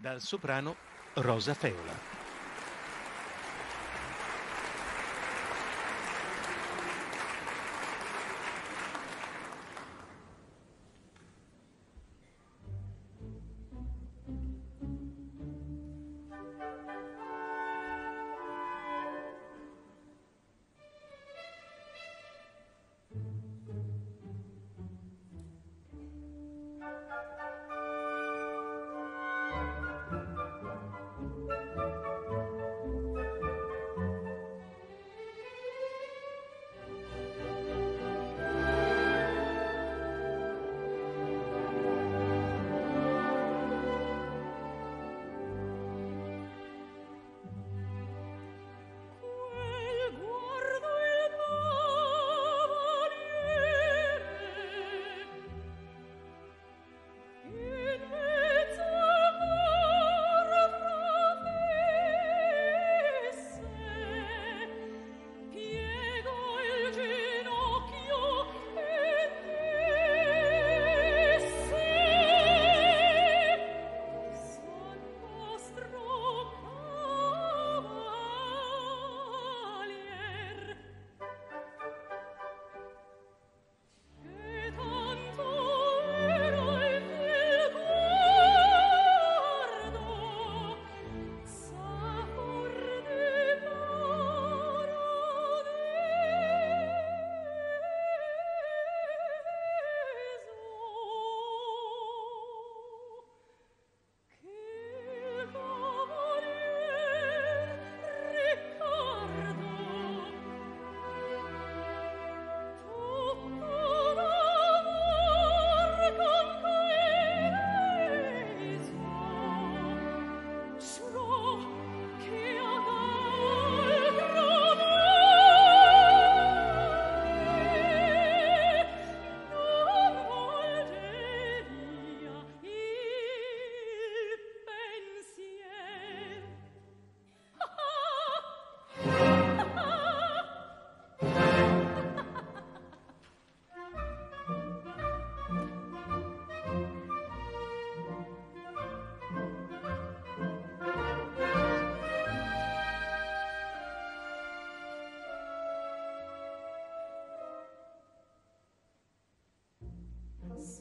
Dal soprano Rosa Feola.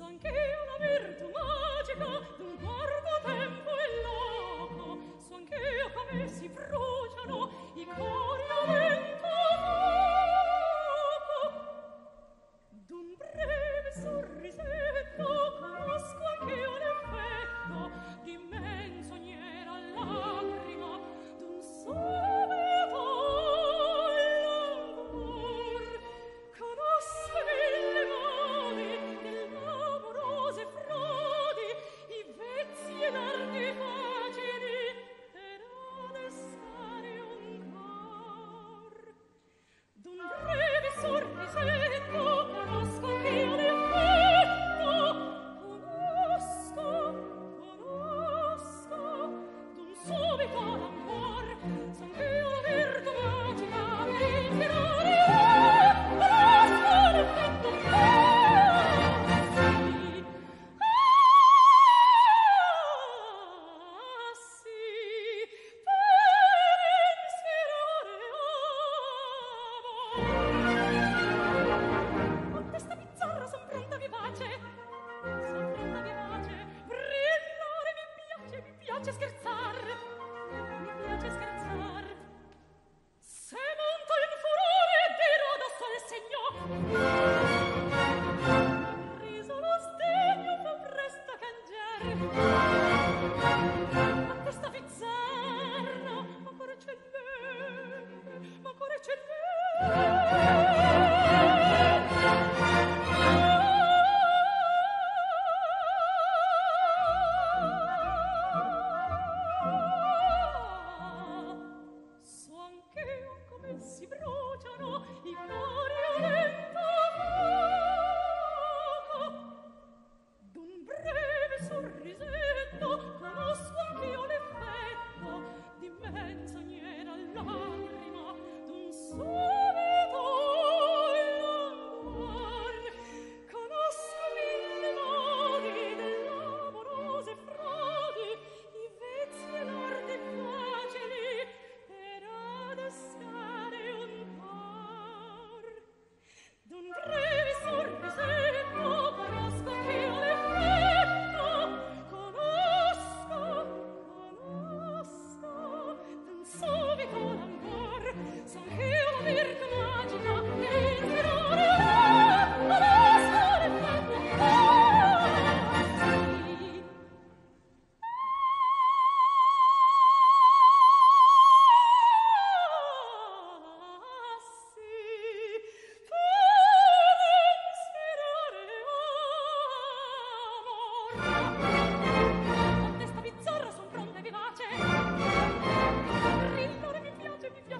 anch'io una virtù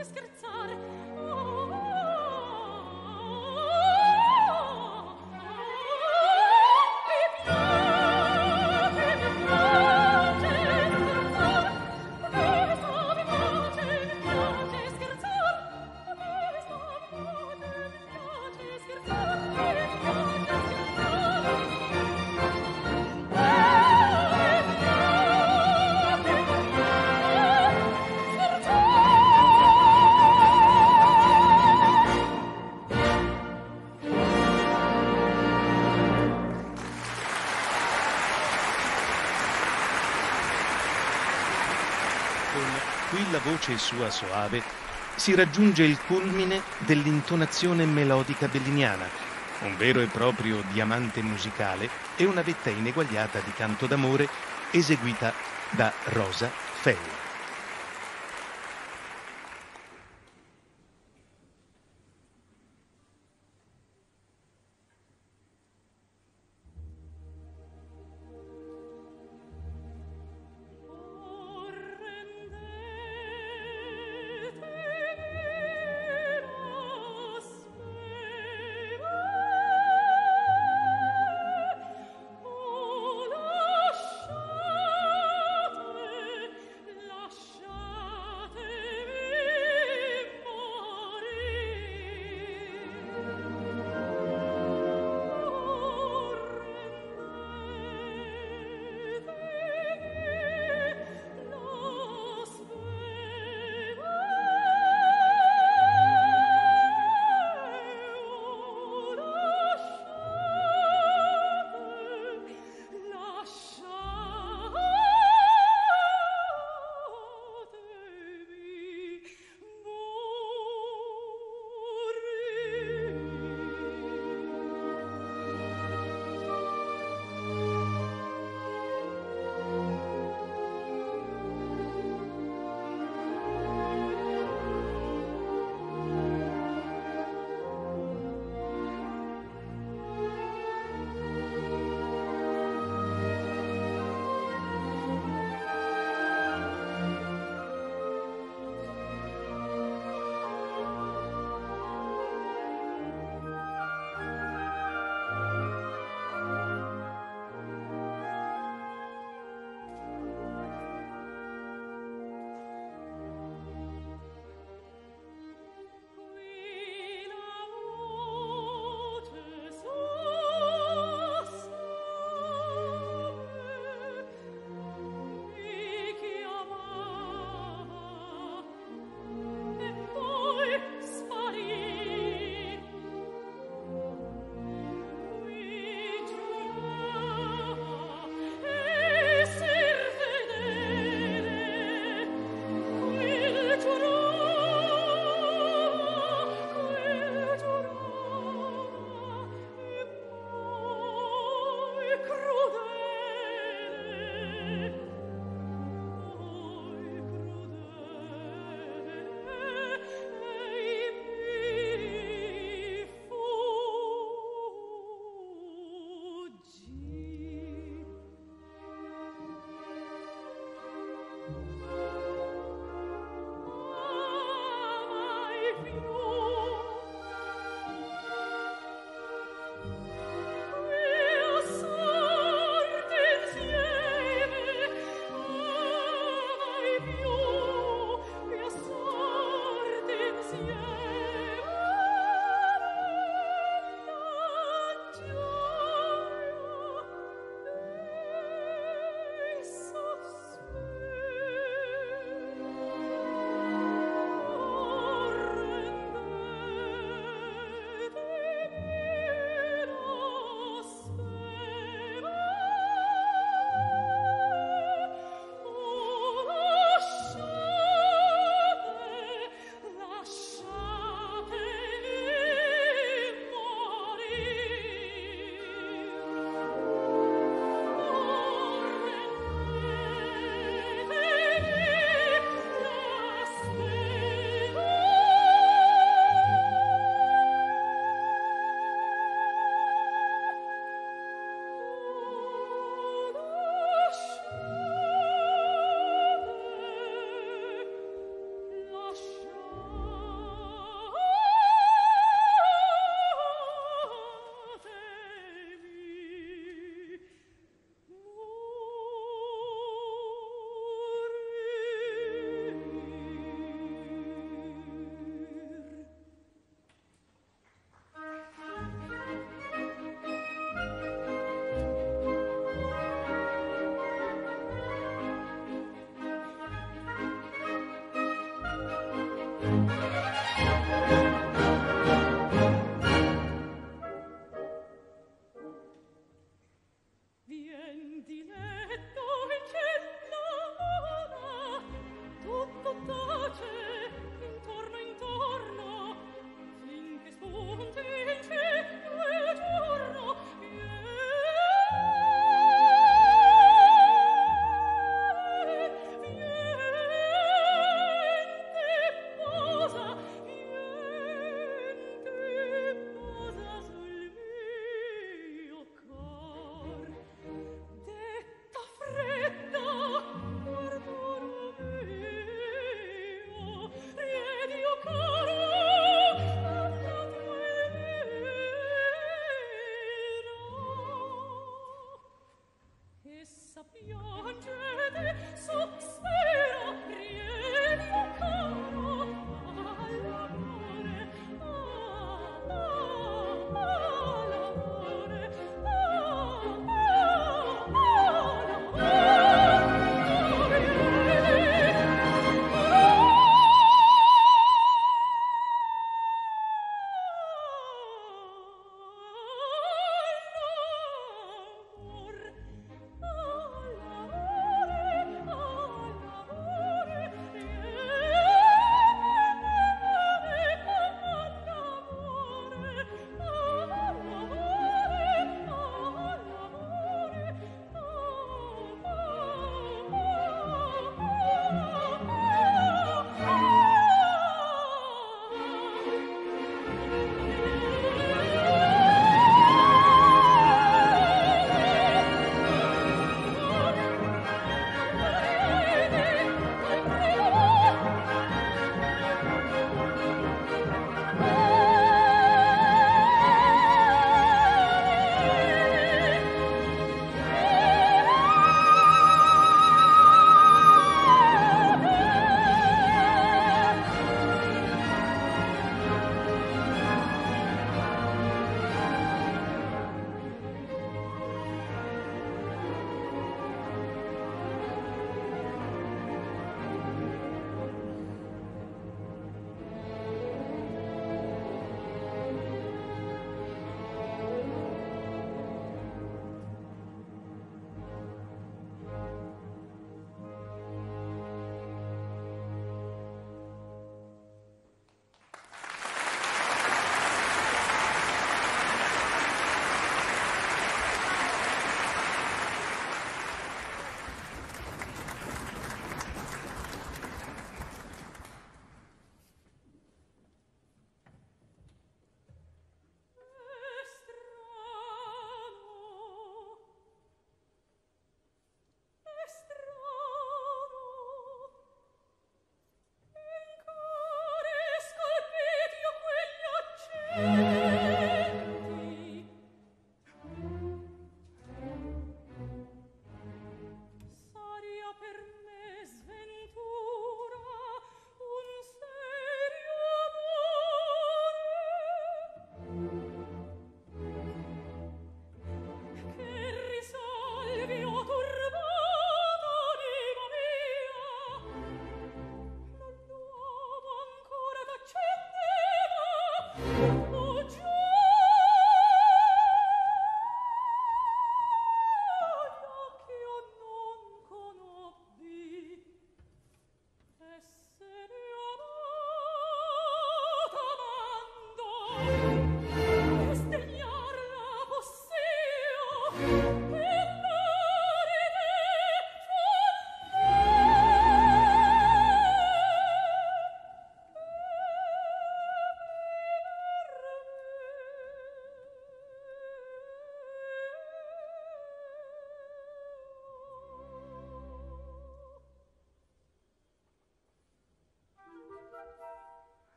just gonna voce sua soave, si raggiunge il culmine dell'intonazione melodica belliniana, un vero e proprio diamante musicale e una vetta ineguagliata di canto d'amore eseguita da Rosa Feula.